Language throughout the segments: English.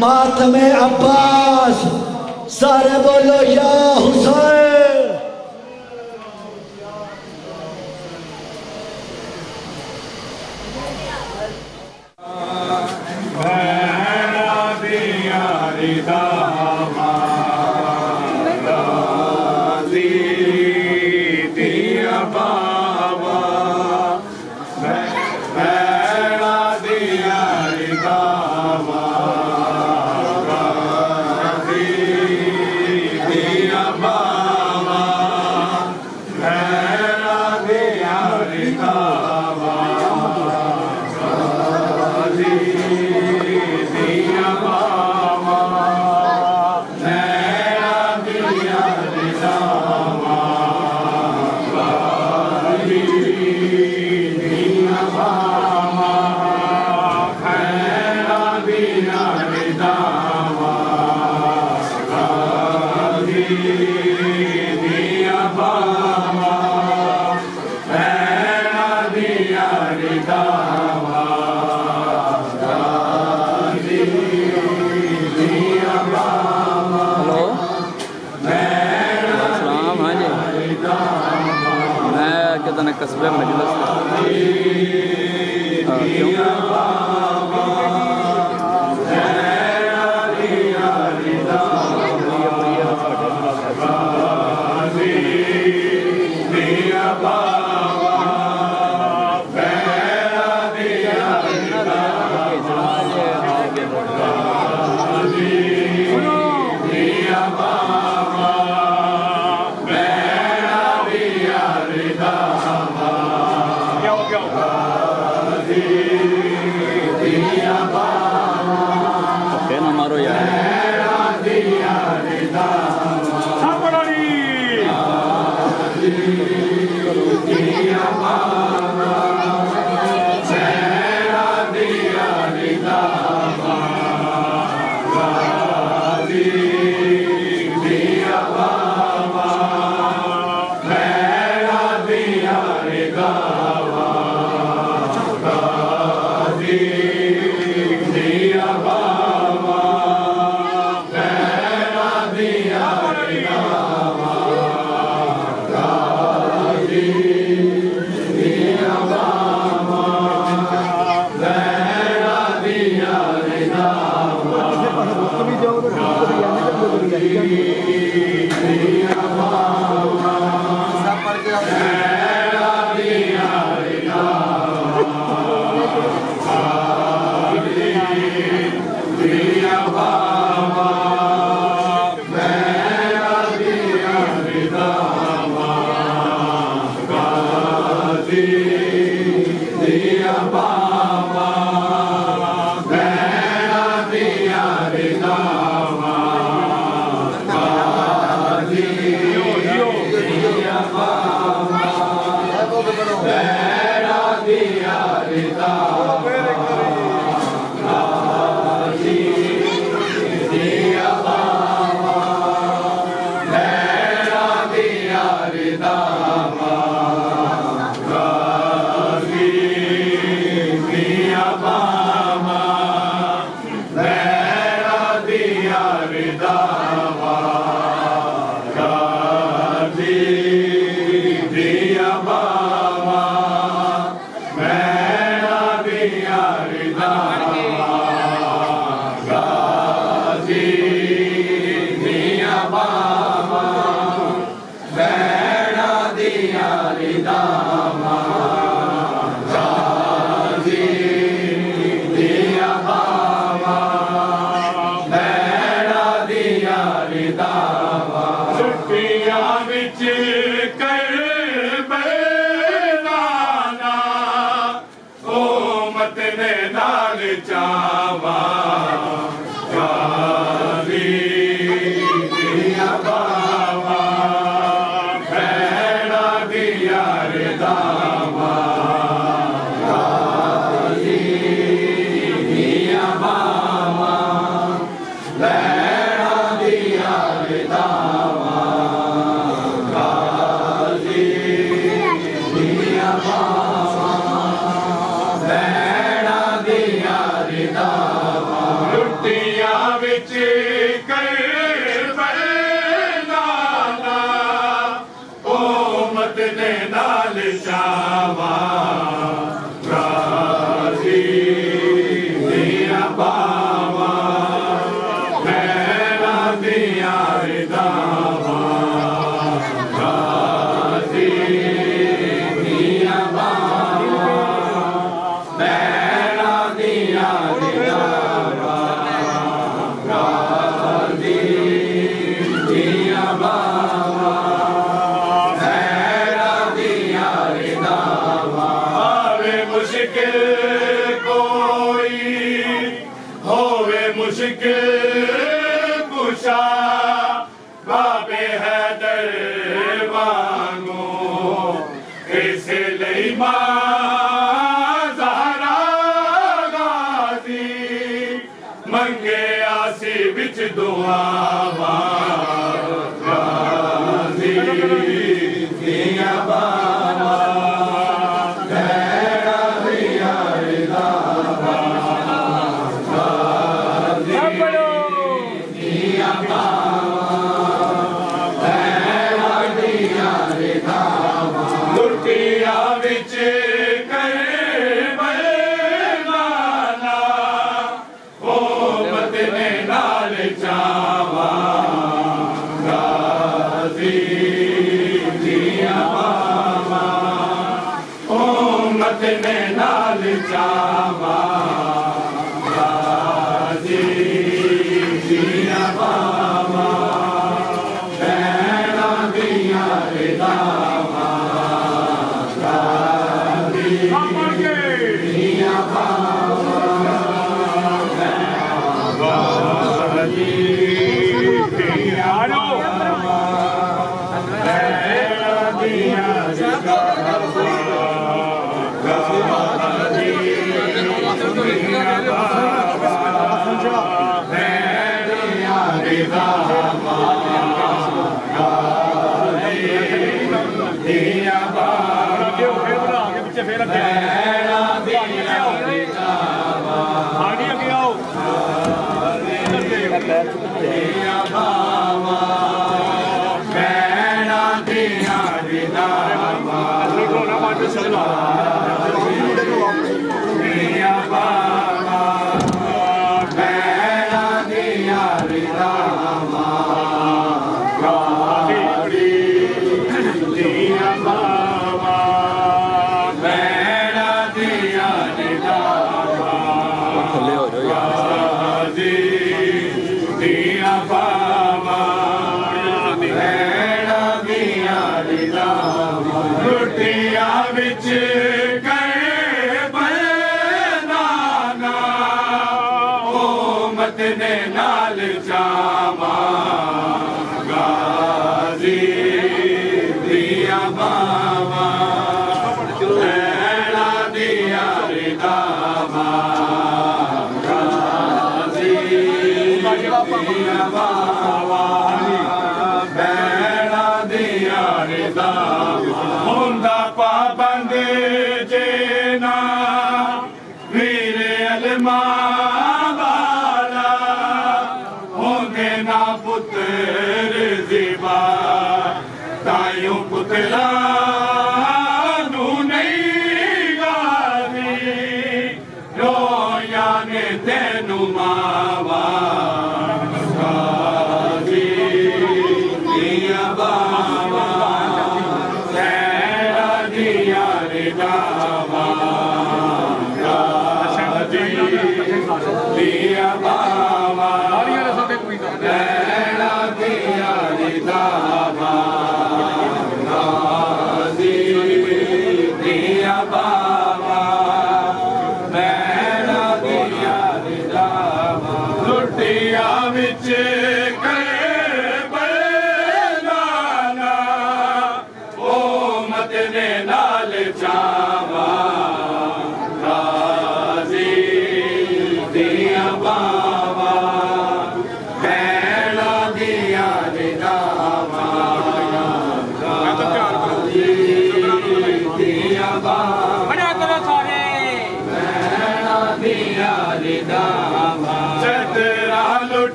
मातम अब्बास सारे बोलो या Hussain. Wow. Jama.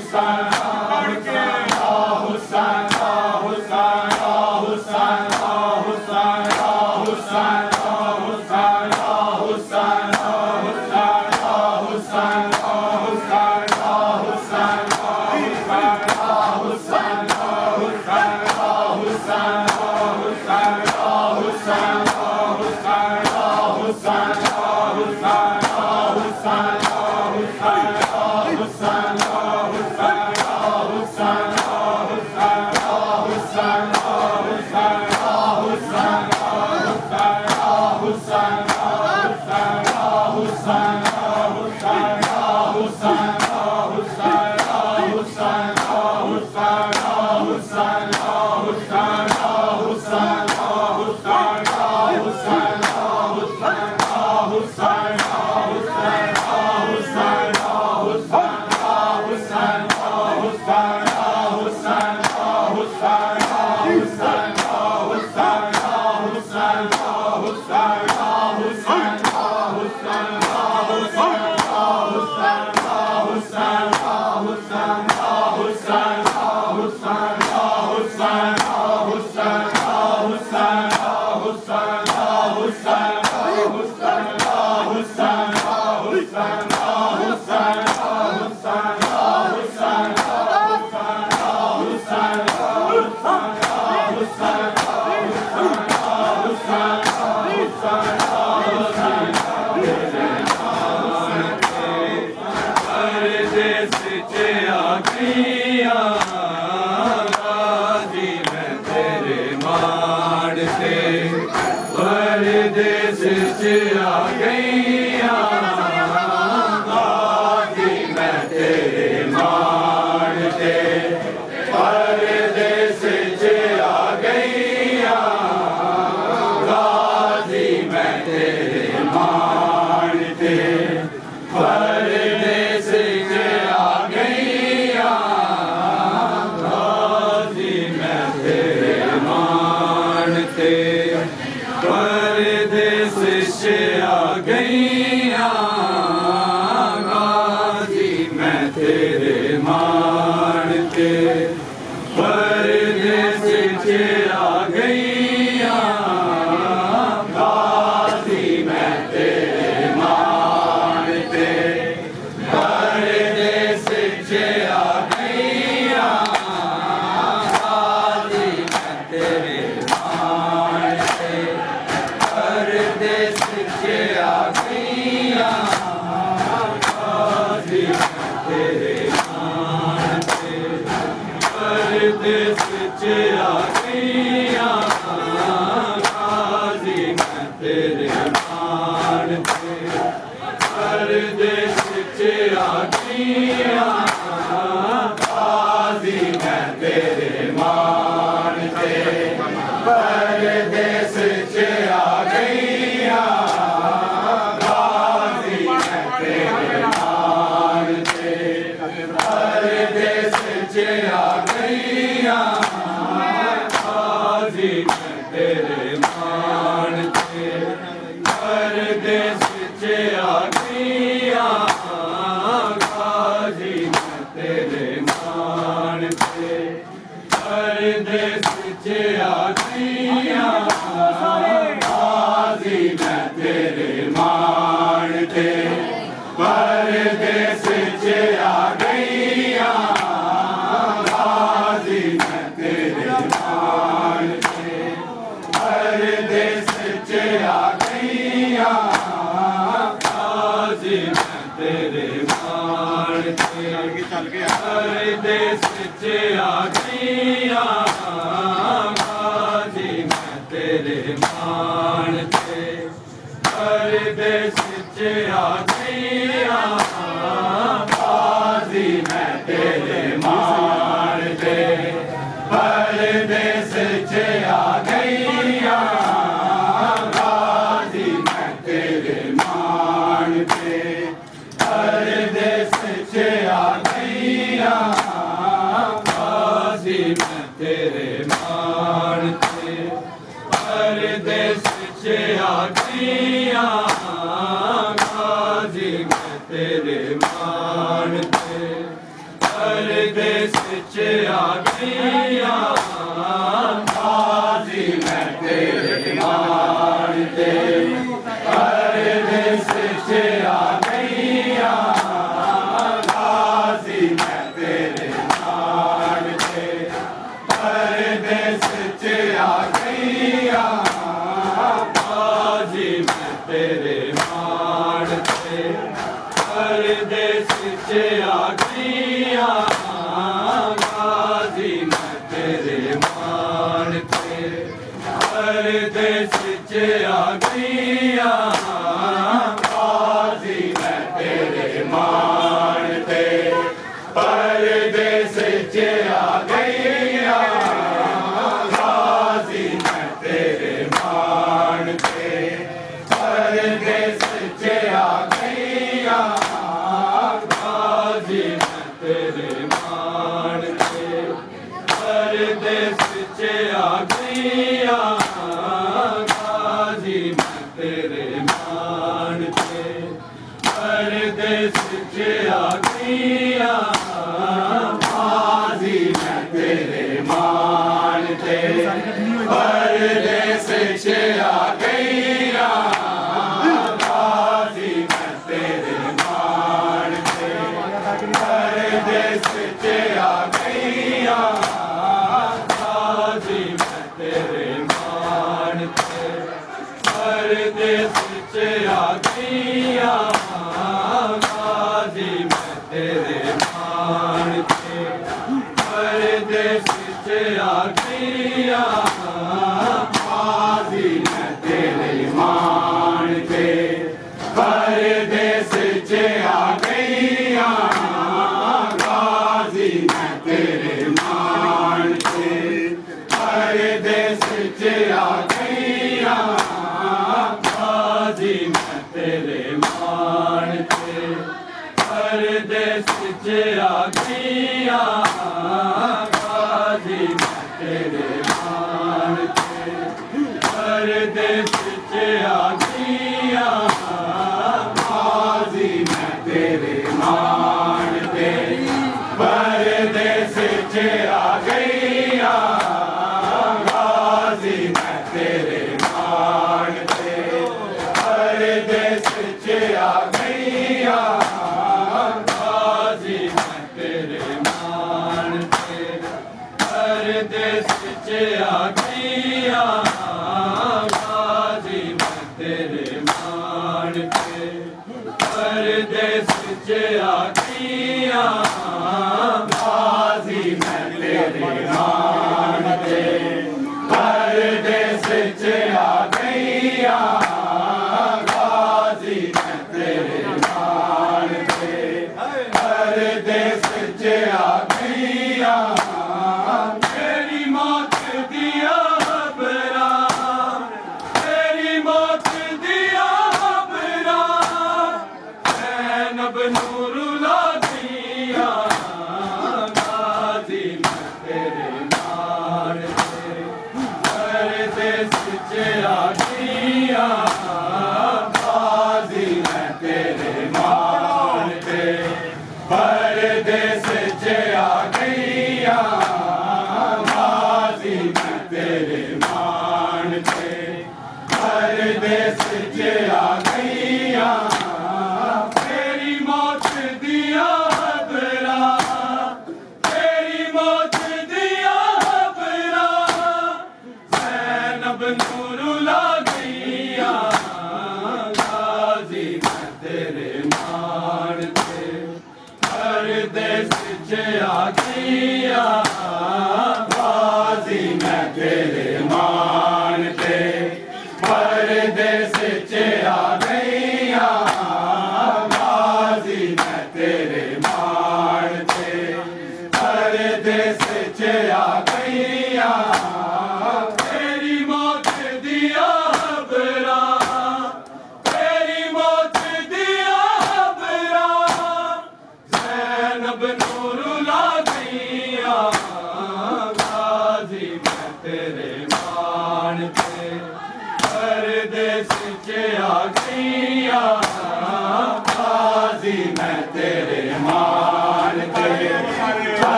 sun.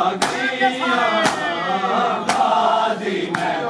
Gaziyan, Gaziyan, Gaziyan, Gaziyan,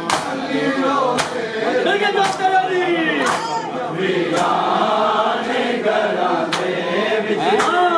Mama. We are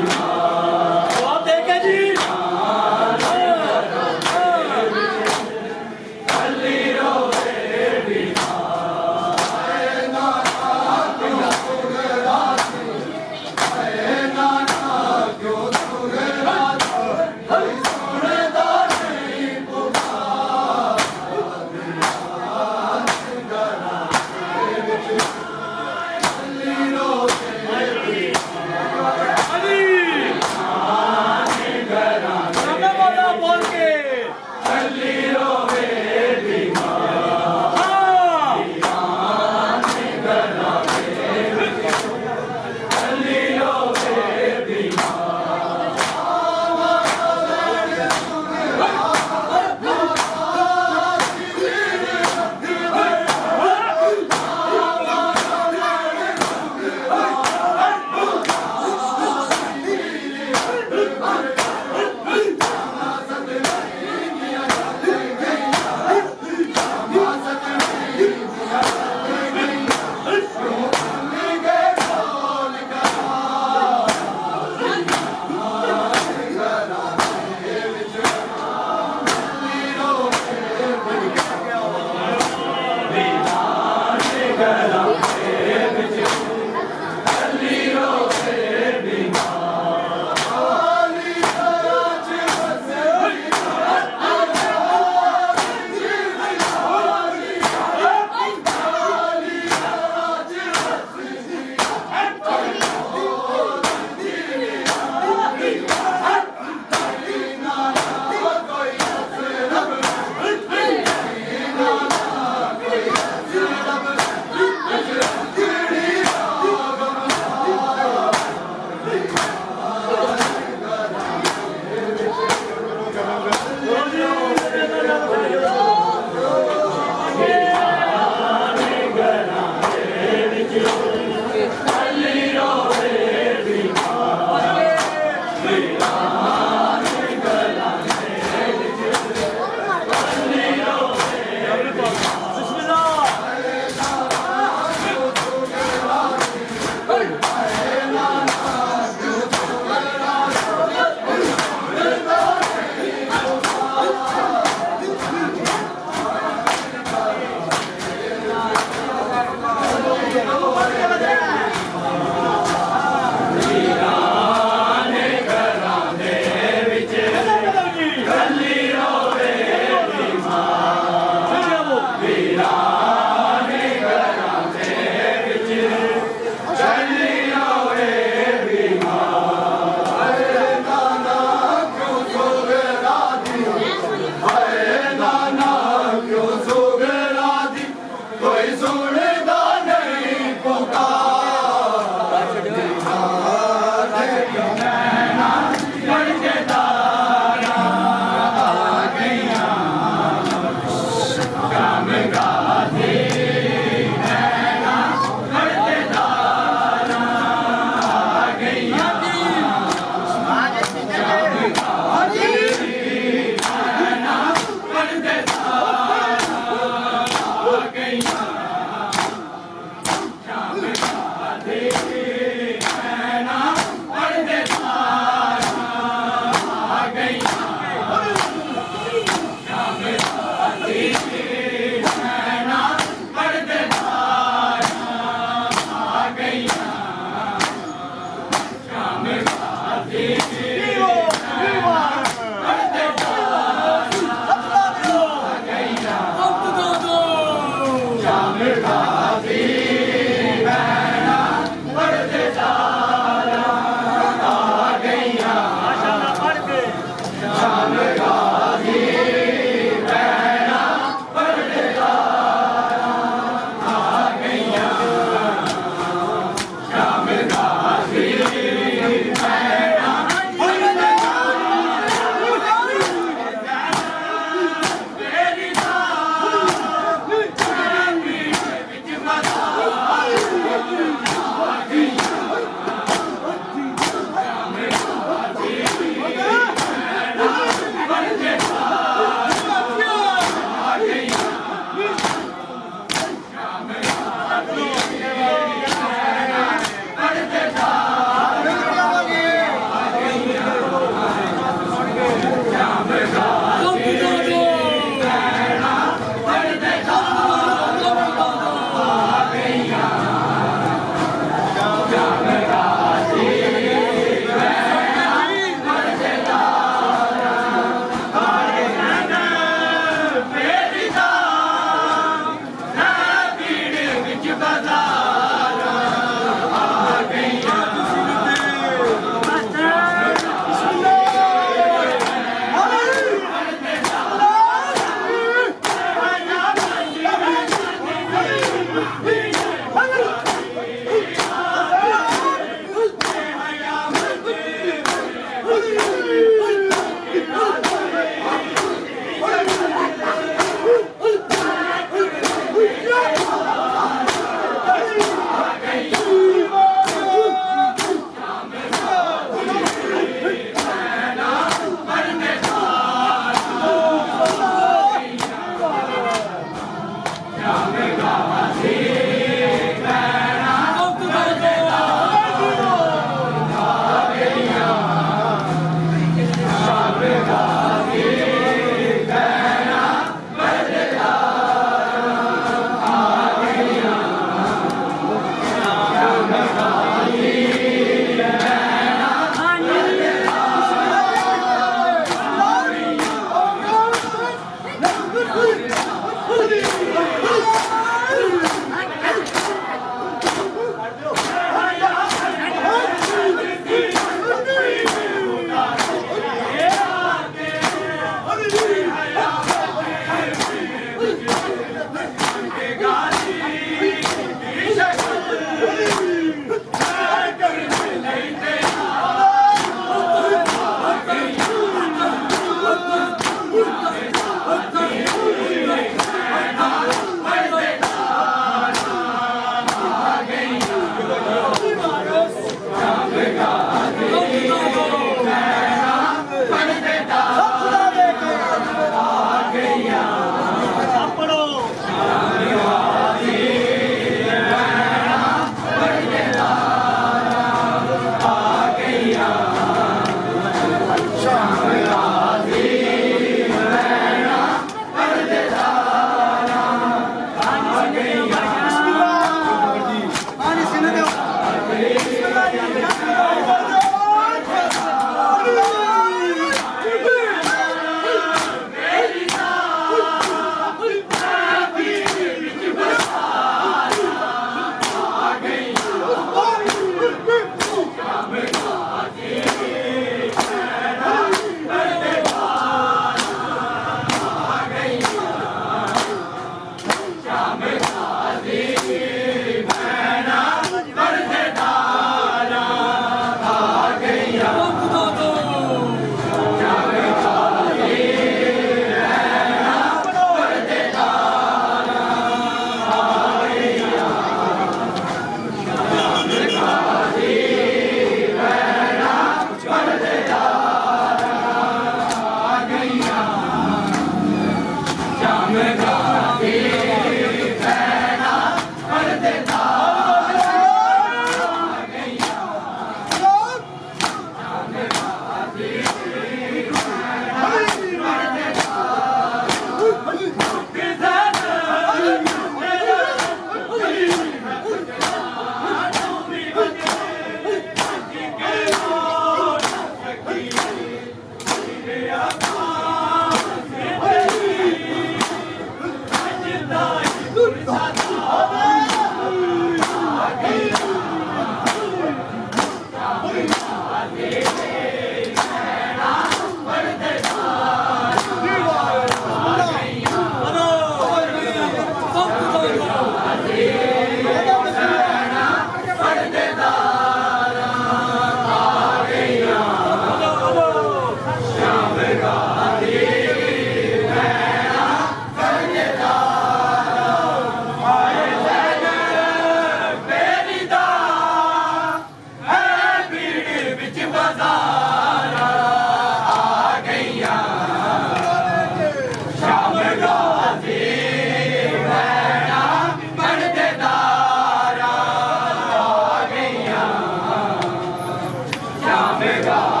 내가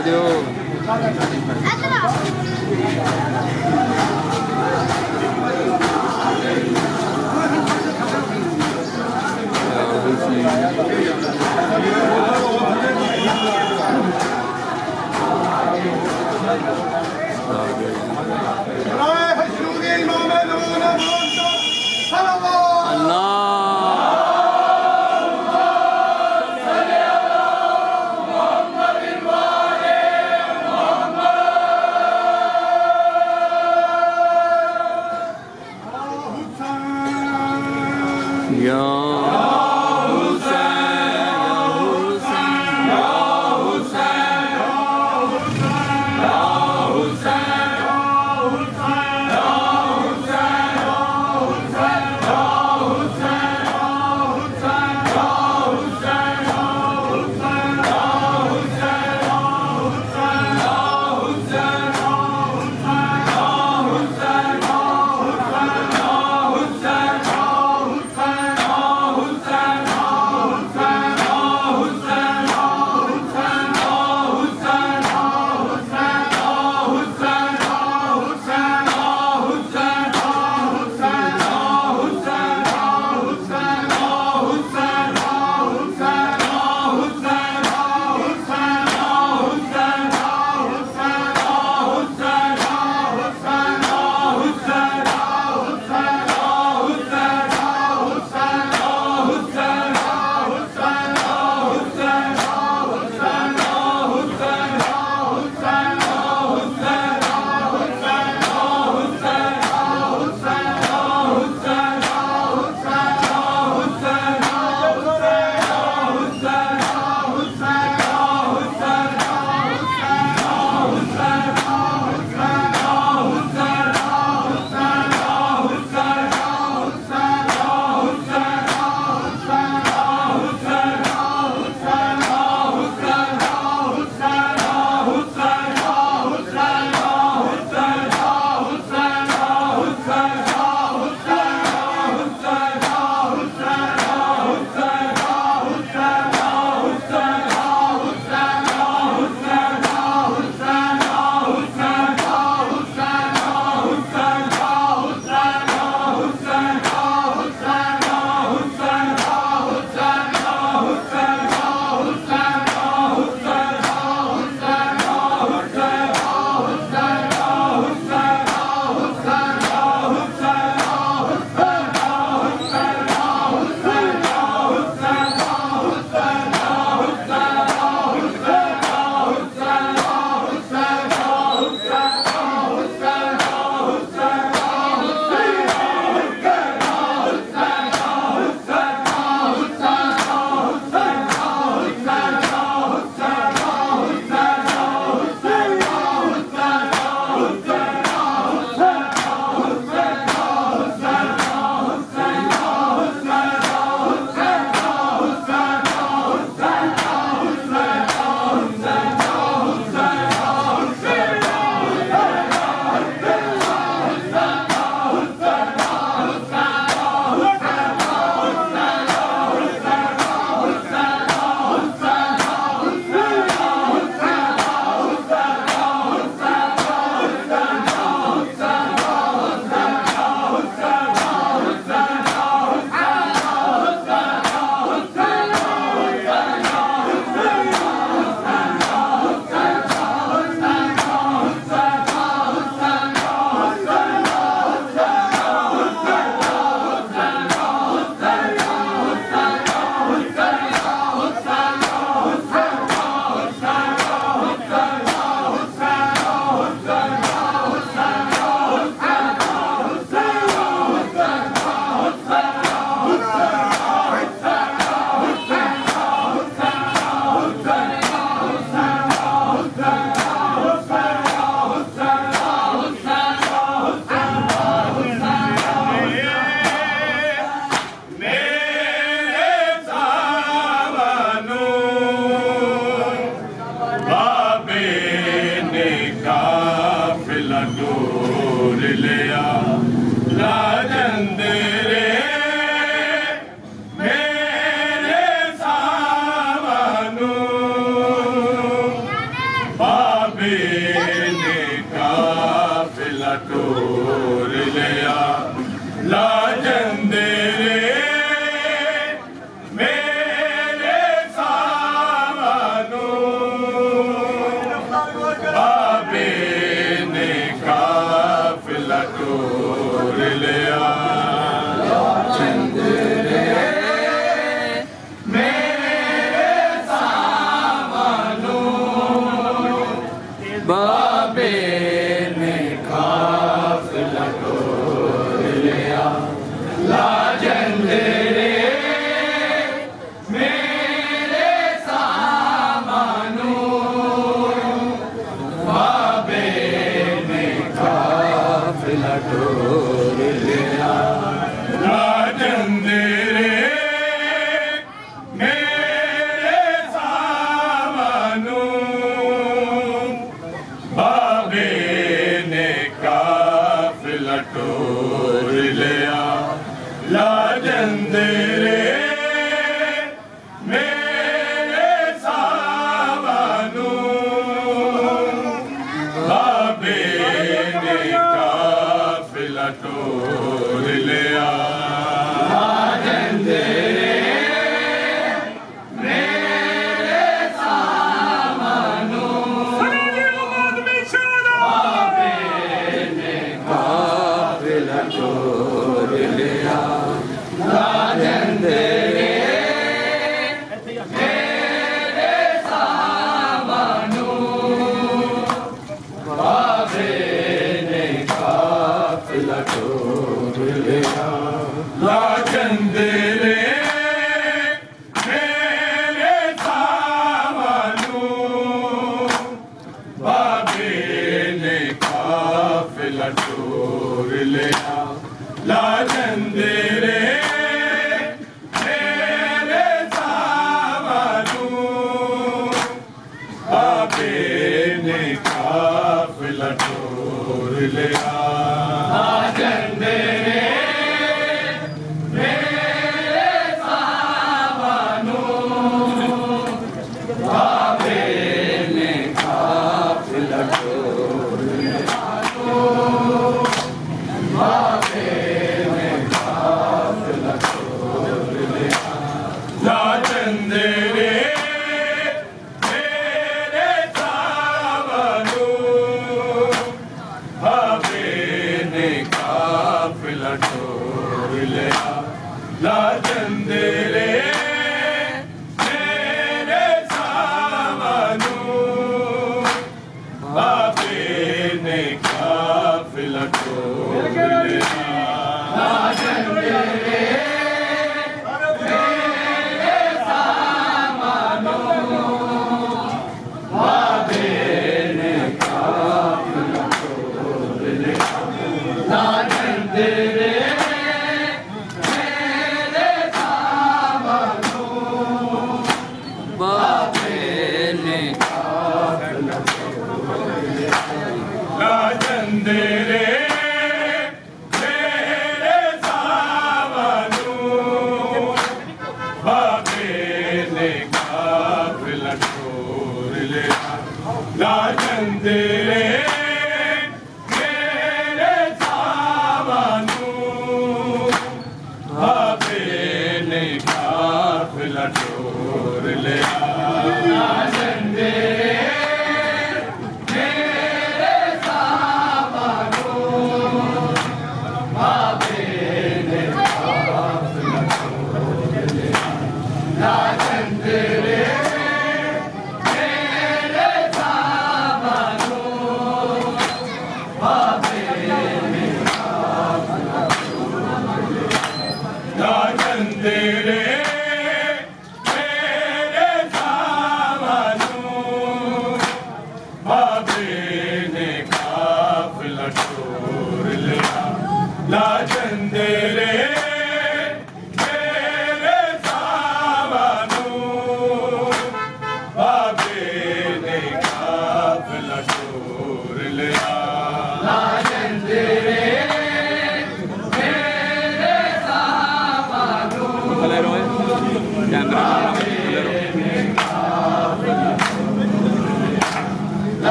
那就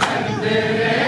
Happy.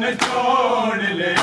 चोड़े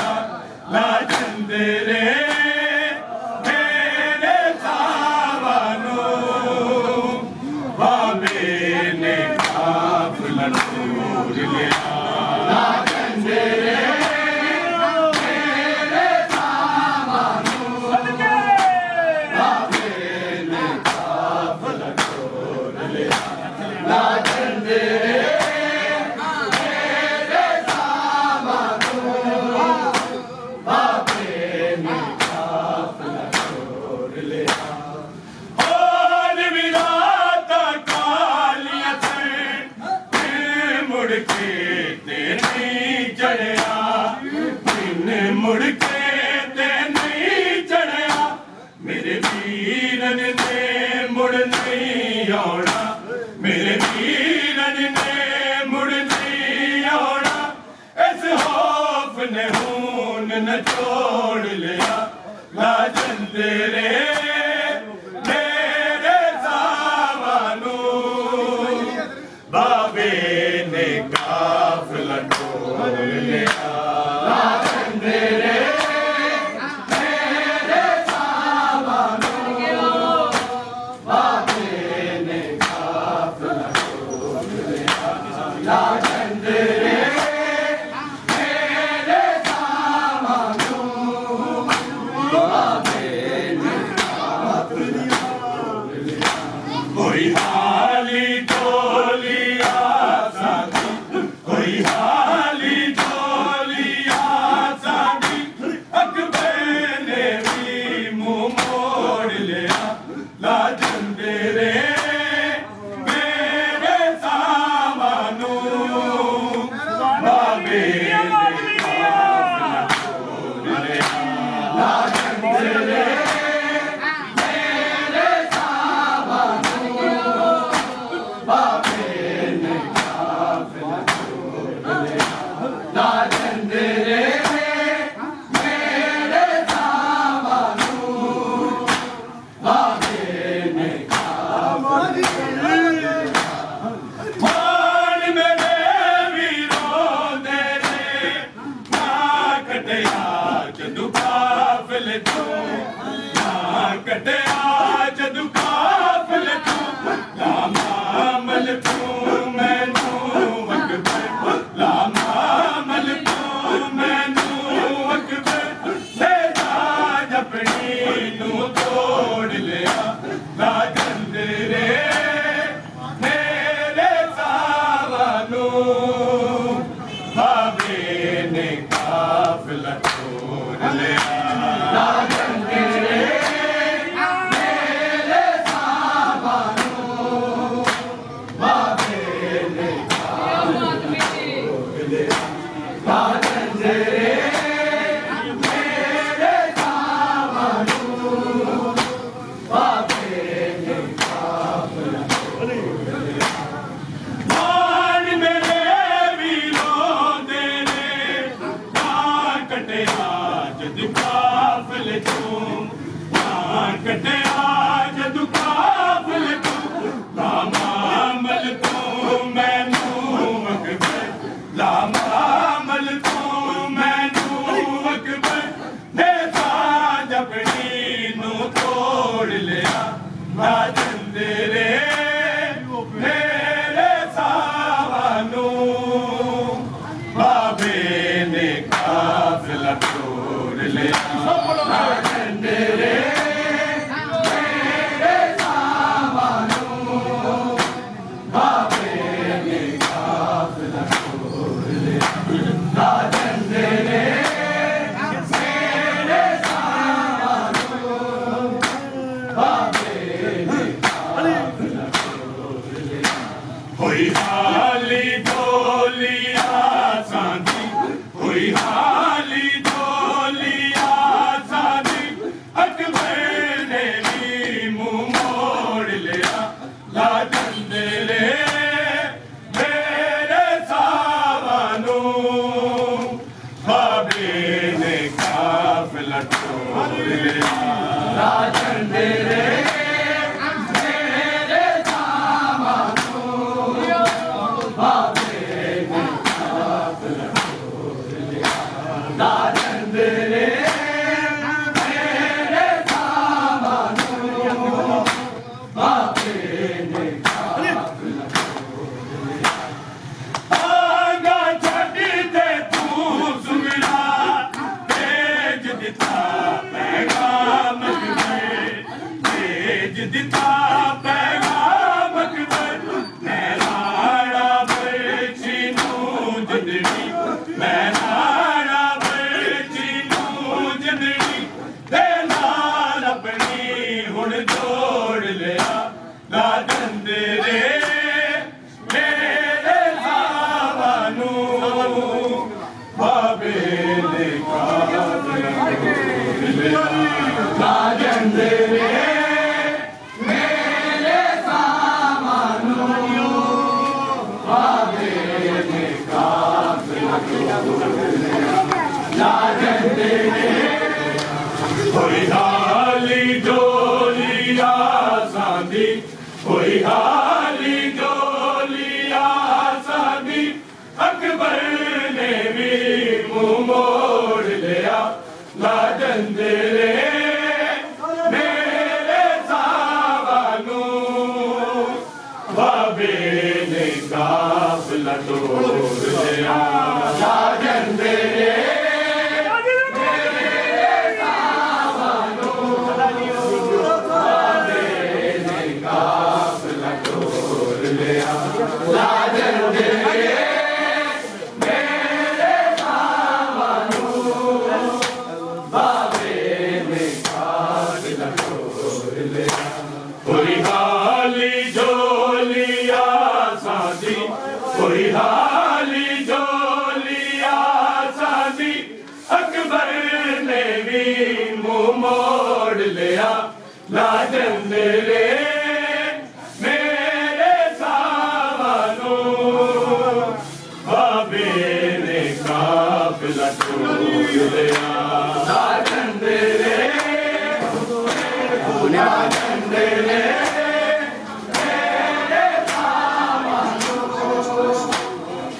Rama.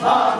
Father.